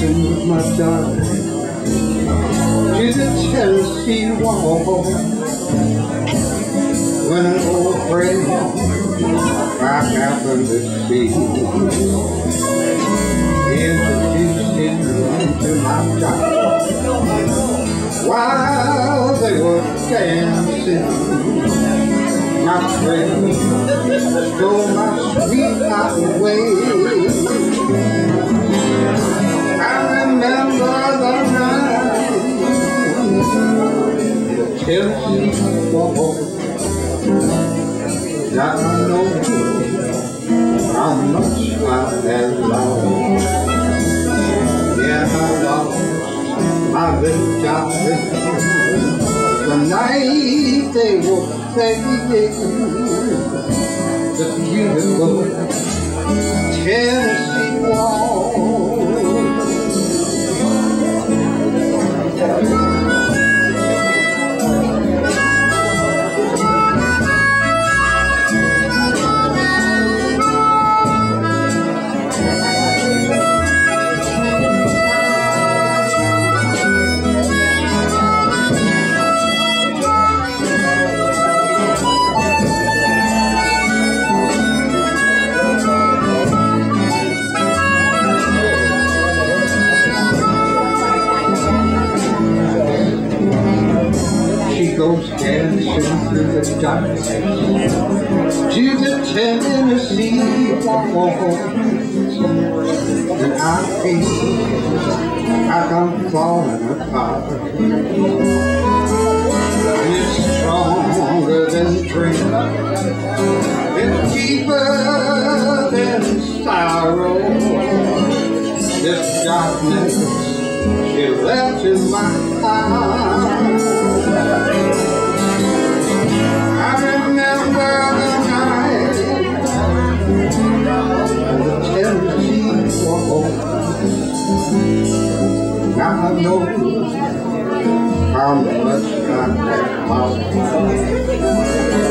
with my darling to the Tennessee Waltz. When an old friend I happened to see introduced him to my darling while they were dancing. My friend stole my sweetheart away. How much I have lost. Yeah, I lost my little darling. The night they were playing the beautiful Tennessee Waltz. Goes through the I feel like I'm falling apart. It's stronger than dream. It's deeper than sorrow. This darkness she left in my heart. Now I know how much lost.